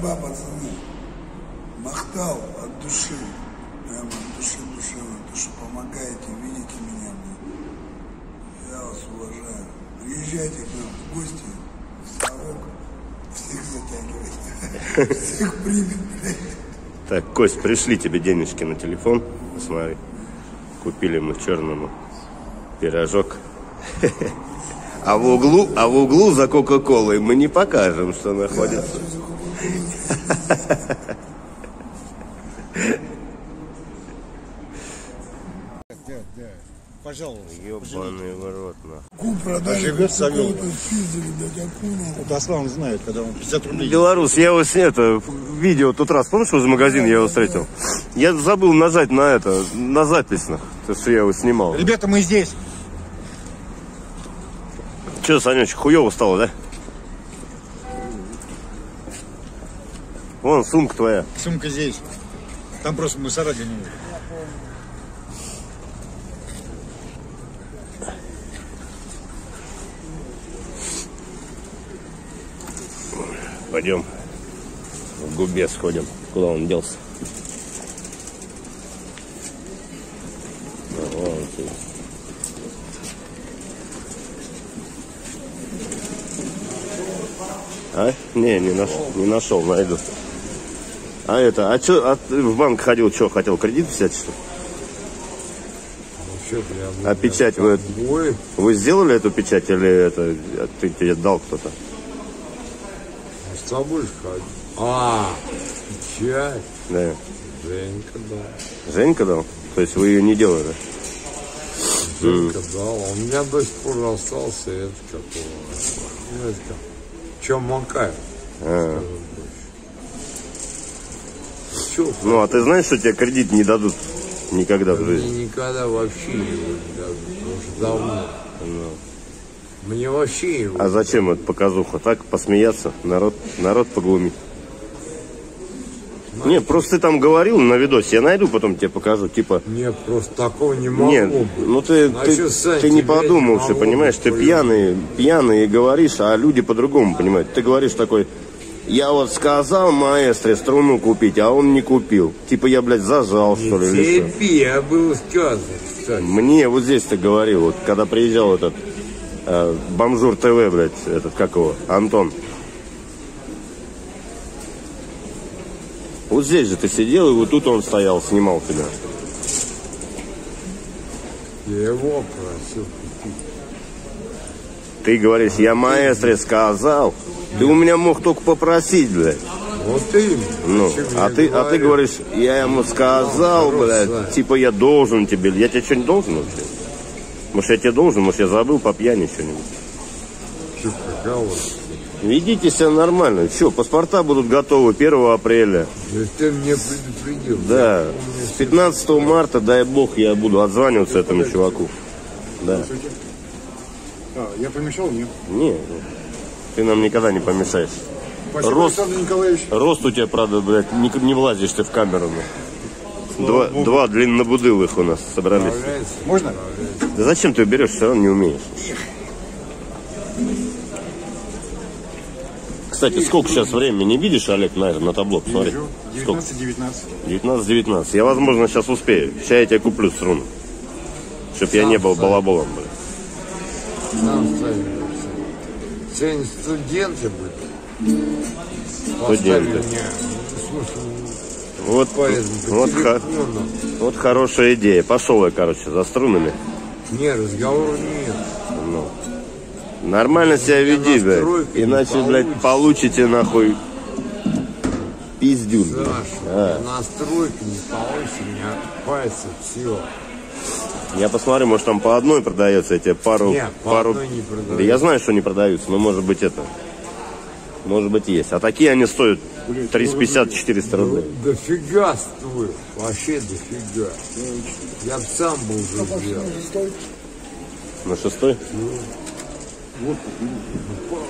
Мраба, пацаны. Махтал от души. Прямо от души душевно. То, что помогаете, видите меня. Я вас уважаю. Приезжайте к нам в гости. В Сорок. Всех затягивайте. Всех примет, блядь. Так, Кость, пришли тебе денежки на телефон. Смотри. Купили мы черному пирожок. А в углу, а в углу за Кока-Колой мы не покажем, что находится. Да, да. Пожалуйста. Ебаный в рот, нахуй. Ку продали, Живет Аслан знает, когда он 50 рублей. Белорус, я его с это, в видео тот раз, помнишь, возле магазина я его встретил? Я забыл нажать на это, на запись, на, то, что я его снимал. Ребята, мы здесь. Че, Санечек, хуево стало, да? Вон, сумка твоя. Сумка здесь. Там просто мусора для нее. Пойдем в губе сходим. Куда он делся? А, вон он сидит. А? Не, не нашел, не нашел, найду. А это, а что, а ты в банк ходил, что, хотел кредит взять, что ли? А печать вы, вы сделали эту печать или это а ты тебе дал кто-то? С тобой же ходил. А, печать. Да. Женька дал. Женька дал? То есть вы ее не делали? Женька дал. А У меня до сих пор остался это какого. Ну, это как. Чем Макаев? А. Че, Ну, а ты знаешь, что тебе кредит не дадут никогда в мне жизни? никогда вообще его не дадут, что давно. Мне вообще его. А зачем это показуха? Так, посмеяться, народ, народ поглумить. Не, просто ты там говорил на видосе, я найду, потом тебе покажу, типа... Нет, просто такого не могло Нет, ну ты, ты, ты не подумавши, могло понимаешь, ты пьяный, пьяный говоришь, а люди по-другому понимают. Ты говоришь такой, я вот сказал маэстро струну купить, а он не купил. Типа я, блядь, зажал, что ли, что? Тебе я был кстати. Мне вот здесь ты говорил, вот когда приезжал этот э, Бомжур ТВ, блядь, этот, как его, Антон. Вот здесь же ты сидел, и вот тут он стоял, снимал тебя. Я его просил купить. Ты говоришь, я маэстро сказал. Ты у меня мог только попросить, блядь. Вот именно. Ну, а я ты, а ты говоришь, я ему сказал, Ну, блядь, типа я должен тебе. Я тебе что-нибудь должен вообще? Может, я тебе должен, может, я забыл по пьяни что-нибудь. Каково? Ведите себя нормально. Что, паспорта будут готовы 1 апреля. Ну, ты мне предупредил. Да. Я С 15 марта, дай бог, я буду отзваниваться этому чуваку. Да. А, я помешал? Нет. Не, ты нам никогда не помешаешь. Спасибо, Рост. Александр Николаевич. Рост у тебя, правда, блядь, не, не влазишь ты в камеру. ну. Два, два длиннобудылых у нас собрались. Нравится? Можно? Да зачем ты берешь, все равно не умеешь. Кстати, сколько сейчас времени, не видишь, Олег, наверное, на табло, посмотри. Вижу. Сколько? 19-19. 19-19. Я, возможно, сейчас успею. Сейчас я тебе куплю струну. Чтоб я не был балаболом, блядь. Сам ставим. Сегодня студенты были. Студенты. ну, Вот, по вот, телефону. вот хорошая идея. Пошел я, короче, за струнами. Не, разговора нет. Нормально себя веди, блядь. настройка Иначе, блядь, получите нахуй пиздюн. блядь. Саша, А. настройки не получится, у меня пальцы все. Я посмотрю, может там по одной продается, я тебе пару... Нет, по пару... одной не продаются. Да я знаю, что не продаются, но может быть это... Может быть есть. А такие они стоят 350-400 рублей. Дофига стоит, вообще дофига. Я б сам бы уже сделал. На шестой?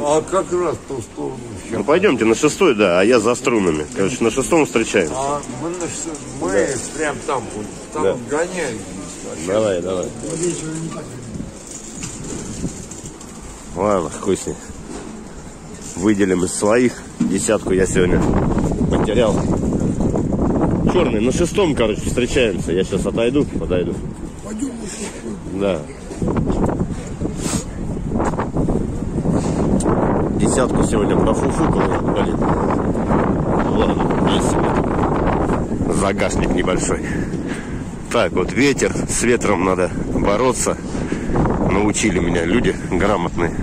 А как раз ту сторону Ну пойдемте на шестой, да, а я за струнами. Короче, на шестом встречаемся. А мы, на ш- мы прям там будем, там Да. гоняем. Давай, давай. Ладно, хуй. Выделим из своих. Десятку я сегодня потерял. Черный, на шестом, короче, встречаемся. Я сейчас отойду, подойду. Пойдем. Да. Десятку сегодня профуфукал, блин. Ладно, есть себе. Загашник небольшой. Так, вот ветер, с ветром надо бороться. Научили меня люди грамотные,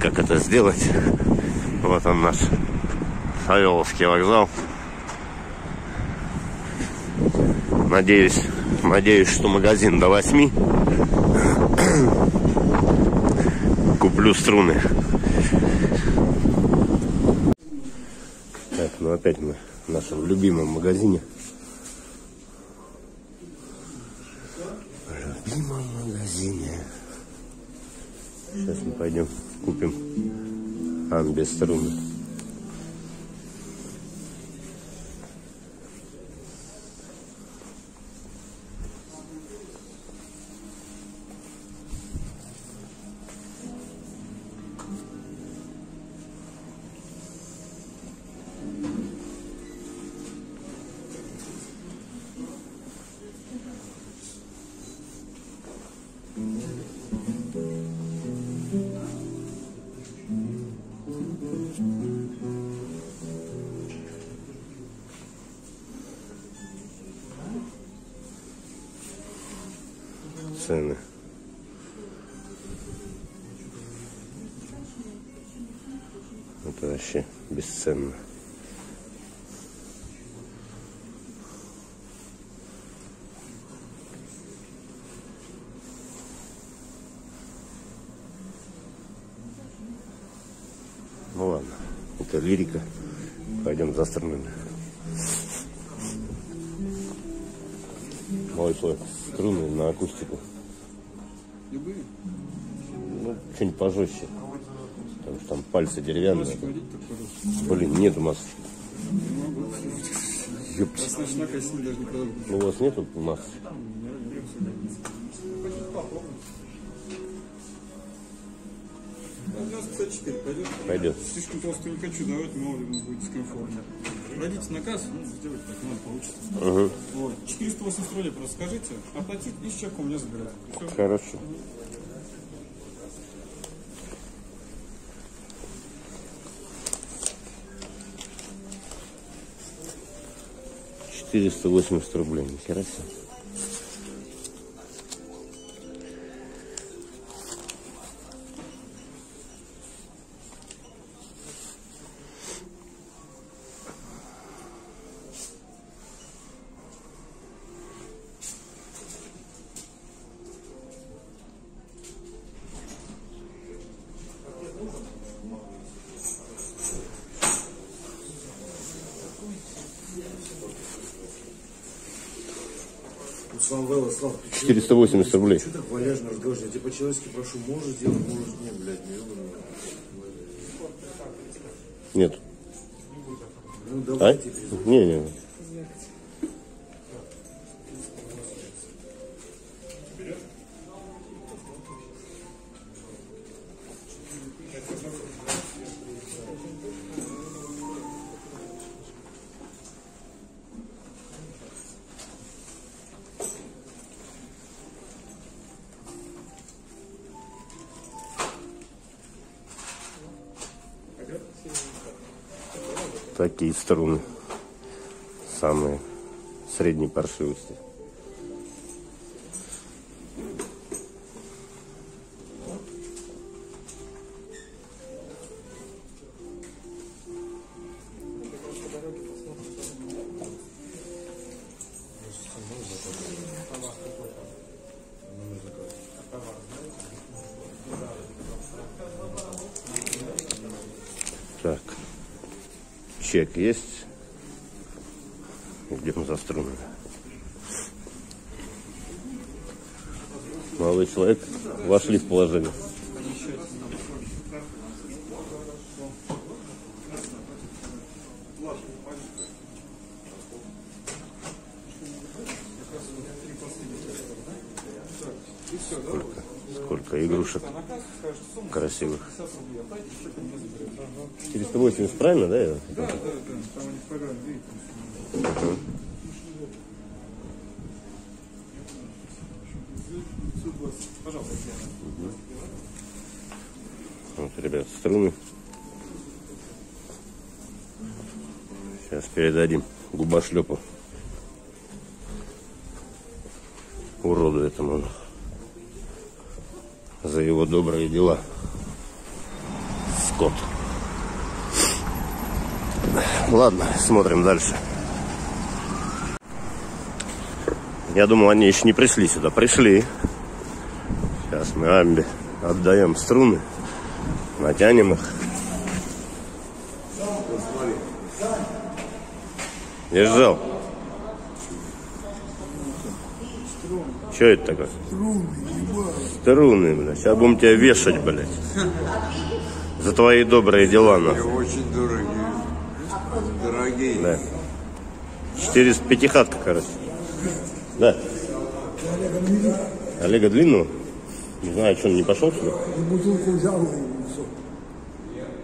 как это сделать. Вот он наш Савеловский вокзал. Надеюсь, надеюсь, что магазин до 8. Куплю струны. Так, ну опять мы в нашем любимом магазине. Магазине. Сейчас мы пойдем купим ан без струны. Цены. Это вообще бесценно. это лирика. Пойдем за струнами. Малый слой струны на акустику. Любые? Ну, что-нибудь пожестче. Потому что там пальцы деревянные. Блин, нету масочки. Ёпти. Ну, у вас нету масочки? 1154 пойдет? Пойдет. Слишком толстый не хочу давать, мало ли ему будет дискомфортно. Родите наказ, ну, сделайте, так, надо получится. Угу. Вот. 480 рублей просто скажите, оплатить и с чека мне меня забирают. Все. Хорошо. Угу. Четыреста восемьдесят рублей, ни хера себе. Слава Вэлла, Слав, ты чё- 480 рублей. чё так валяжно разговариваешь? Я тебя по-человечески прошу, можешь делать, можешь нет, блядь, в рот. Нет. Ну А? давай тебе. Не, не. Такие струны. Самые средней паршивости. Так. Чек есть. Идем за струнами. Молодой человек, вошли в положение. сколько игрушек красивых. 480, правильно, да? Да, да, да, там они в программе, видите. Ага. 520. Пожалуйста. Вот, ребят, струны. Сейчас передадим губошлепу. Уроду этому. За его добрые дела. Скот. Ладно, смотрим дальше. Я думал, они еще не пришли сюда. Пришли. Сейчас мы Амбе отдаем струны. Натянем их. Держал. Что это такое? Струны, блядь. Сейчас будем тебя вешать, блядь. За твои добрые дела, нахуй. Очень дорогие. Дорогие. Да. Четыре пятихатка, короче. Да. Олега Длинного? Не знаю, что он не пошел сюда. Бутылку взял и все.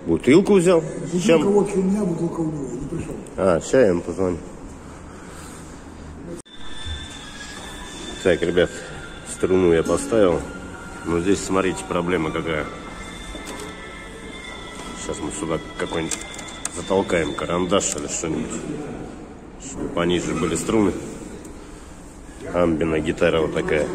Бутылку взял? Бутылка Чем? у меня, бутылка у него. Не пришел. А, сейчас я ему позвоню. Так, ребят, струну я поставил. Но здесь, смотрите, проблема какая. Сейчас мы сюда какой-нибудь затолкаем карандаш или что-нибудь. Чтобы пониже были струны. Амбина гитара вот такая.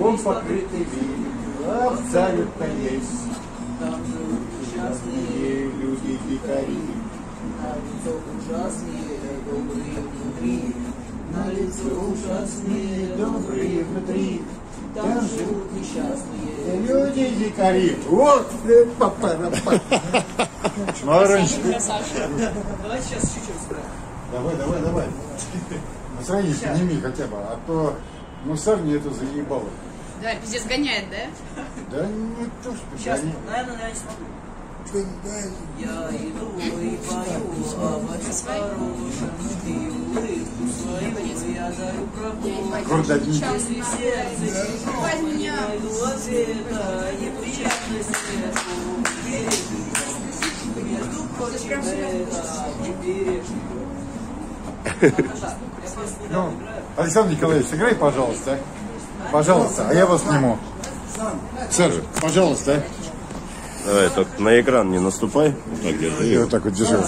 Он покрытый вином, абсолютно есть. Там живут счастливые люди дикари. На лицо ужасные, добрые внутри. На лицо ужасные, добрые внутри. Там живут несчастные люди дикари. Вот, э, па-па-ра-па. Маранчик. Давайте сейчас чуть-чуть. Давай, давай, давай. Настроение сними хотя бы, а то ну сам мне это заебало. Да, пиздец гоняет, да? Да не то, что Сейчас, они- наверное, я не смогу. Я иду и пою об осторожном, ты улыбку свою я дарю. Сердце не найду ответа, бережи. Не бережи. Ну, Александр Николаевич, сыграй, пожалуйста. Пожалуйста, а я вас сниму. Сержик, пожалуйста. Давай, только на экран не наступай. Вот так держи. Я вот так вот держу.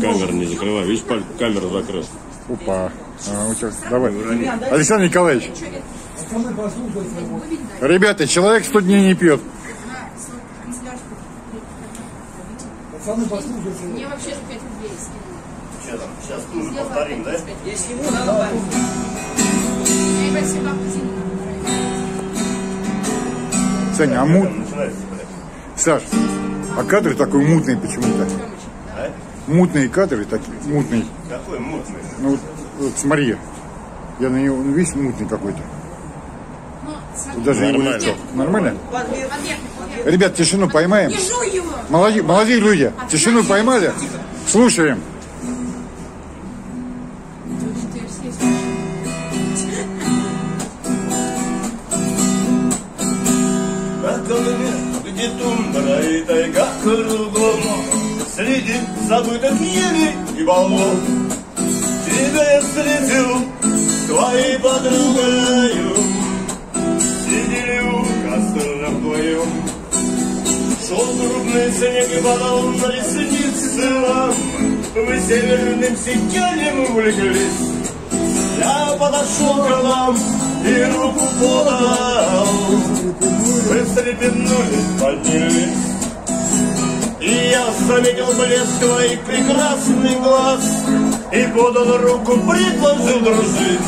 Камеру не закрывай. Видишь, паль- камеру закрыл. Опа. А, у тебя- давай. Александр Николаевич. Ребята, человек 100 дней не пьет. пацаны, послушайте. Мне вообще за 5 рублей скинули. Там? Сейчас тоже повторим, да? Если ему надо, денег Саня, а мут... Саш, а кадры такой мутный почему-то. Мутные кадры такие, мутный. Какой мутный. Ну вот, вот смотри, я на него, он весь мутный какой-то. Тут даже его Нормально. лицо. Нормально? Подъехали, подъехали. Ребят, тишину поймаем. Не его! Молодые, молодые люди, тишину поймали? Слушаем. И тайга кругом, Среди забытых елей и болот, Тебя я встретил твоей подругою, Сидели у костра вдвоем. Шел крупный снег и падал на ресницы вам, Мы северным сиянием увлеклись. Я подошел к вам и руку подал. Вы встрепенулись, поднялись. И я заметил блеск твоих прекрасных глаз. И подал руку, предложил дружить.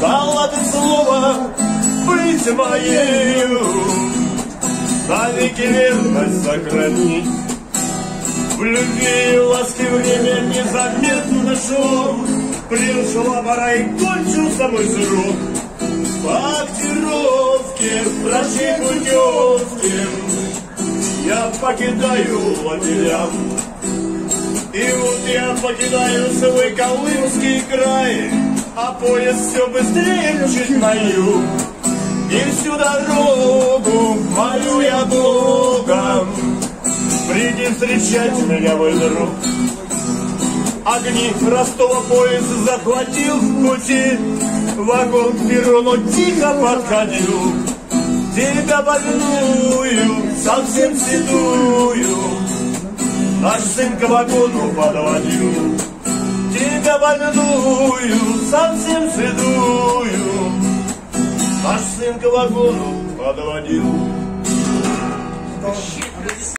Дала ты слово быть моею Навеки верность сохранить. В любви и ласке время незаметно шло Пришла пора и кончился мой срок. По актировке, врачи путевки. Я покидаю лагерям И вот я покидаю свой Колымский край А поезд все быстрее мчит на юг. И всю дорогу молю я Бога Приди встречать меня, мой друг Огни Ростова поезд захватил в пути. Вагон к перрону тихо подходил. Тебя больную, совсем седую. Наш сын к вагону подводил. Тебя больную, совсем седую. Наш сын к вагону подводил